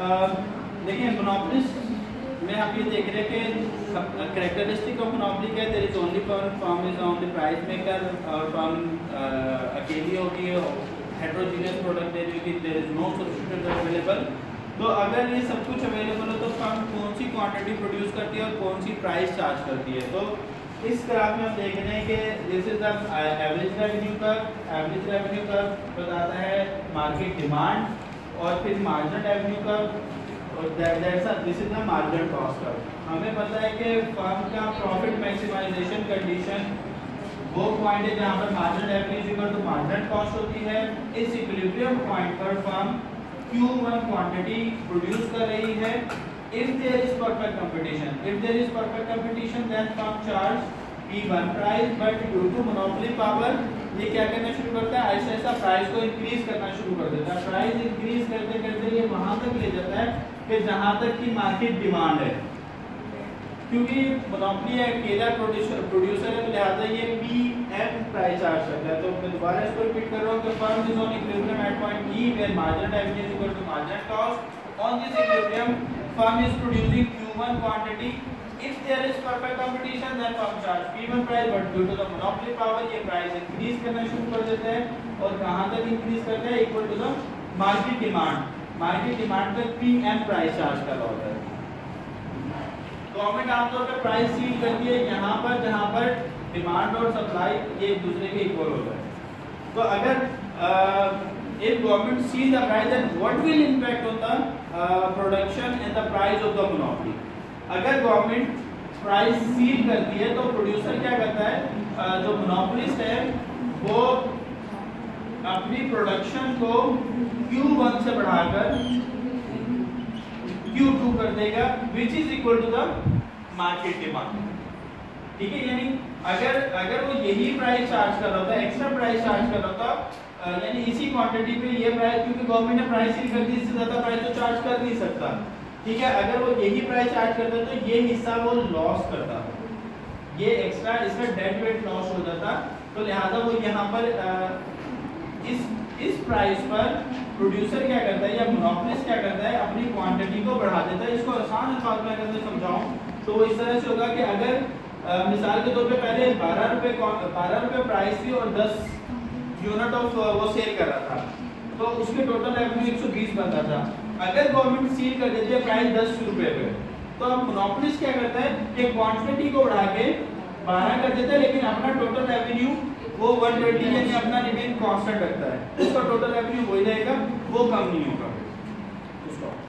देखिए मोनोपोलिस्ट में आप ये देख रहे हैं कि करेक्टरिस्टिक ऑफ़ मोनोपोली क्या है? There is only for firm is on the price maker और फॉर्म अकेली होगी हेट्रोजीनियस प्रोडक्ट दे रही होगी there is no substitute available तो अगर ये सब कुछ अवेलेबल हो तो फर्म कौन सी क्वांटिटी प्रोड्यूस करती है और कौन सी प्राइस चार्ज करती है? तो इस ग्राफ में हम देख रहे हैं कि this is average revenue curve average revenue curve बताता है मार्केट डिमांड और फिर मार्जिनल रेवेन्यू और this is the marginal cost curve हमें पता है कि फर्म का प्रॉफिट मैक्सिमाइजेशन कंडीशन वो पॉइंट है जहाँ पर marginal revenue equal to marginal cost होती है। इस इक्विलिब्रियम पॉइंट पर फर्म Q1 क्वांटिटी प्रोड्यूस कर रही है। If there is perfect competition, if there is perfect competition, then firm charge P1 price but due to monopoly power, ये क्या करना शुरू करता है? ऐसा ऐसा प्राइस को इंक्रीज करना शुरू कर देता है। प्राइस इंक्रीज करते करते ये वहाँ तक ले जाता है कि जहाँ तक की मार्केट डिमांड है। क्योंकि मोनोपोली है, अकेला प्रोड्यूसर प्रोड्यूसर है तो लिहाजा ये पी एम प्राइस चार्ज करता है। तो मैं दोबारा इसको रिपीट कर रहा हूँ कि firm is on equilibrium at point E where marginal revenue is equal to marginal cost on this equilibrium firm is producing Q1 quantity. If there is perfect competition, then firm charge P1 price, but due to the monopoly power, ये price increase करना शुरू कर देता है और कहाँ तक increase करता है equal to the market demand. Market demand पे PM price charge कर रहा है. गवर्नमेंट आमतौर पर प्राइस सील करती है यहाँ पर जहाँ पर डिमांड और सप्लाई एक दूसरे के इक्वल होता है तो अगर if government sees the price then what will impact on the uh, production and the price of the monopoly अगर गवर्नमेंट प्राइस सील करती है तो प्रोड्यूसर क्या करता है uh, जो मोनोपोलिस्ट है वो अपनी प्रोडक्शन को Q1 से बढ़ाकर Q2 कर देगा which is equal to the market demand ठीक है यानी अगर अगर वो यही प्राइस चार्ज कर रहा था एक्स्ट्रा प्राइस चार्ज कर रहा था यानी इसी क्वांटिटी पे ये प्राइस क्योंकि गवर्नमेंट ने प्राइस ही कर दी इससे ज़्यादा प्राइस तो चार्ज कर नहीं सकता। ठीक है अगर वो यही प्राइस चार्ज करता तो ये हिस्सा वो लॉस करता। ये एक्स्ट्रा इसका डेड वेट लॉस हो जाता। तो लिहाजा वो यहाँ पर आ, इस इस प्राइस पर प्रोड्यूसर क्या करता है या मोनोपोलिस्ट क्या करता है अपनी क्वांटिटी को बढ़ा देता है। इसको आसान अल्फाज में अगर मैं समझाऊं तो इस तरह से होगा कि अगर आ, मिसाल के तौर पे पहले बारह रुपए बारह रुपए प्राइस थी और दस यूनिट ऑफ़ uh, वो सेल कर रहा था। तो उसके टोटल रेवेन्यू 120 बनता था। अगर गवर्नमेंट सील कर देती है प्राइस दस रुपए पे। तो अब मोनोपोलिस्ट क्या करता है? कि क्वांटिटी को बढ़ा के बारह कर देता है लेकिन अपना टोटल रेवेन्यू वो 120 यानी अपना रिमेन कांस्टेंट रखता है। उसका टोटल रेवेन्यू वही रहेगा वो कम नहीं होगा।